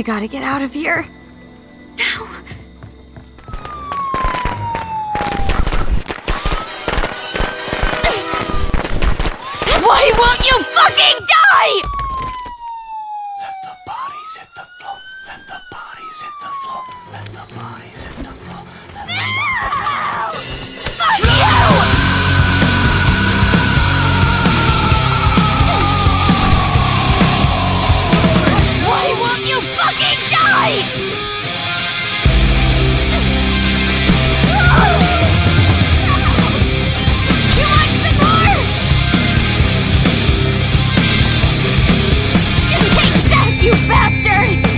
I gotta get out of here. Now. Why won't you fucking die? Jerry!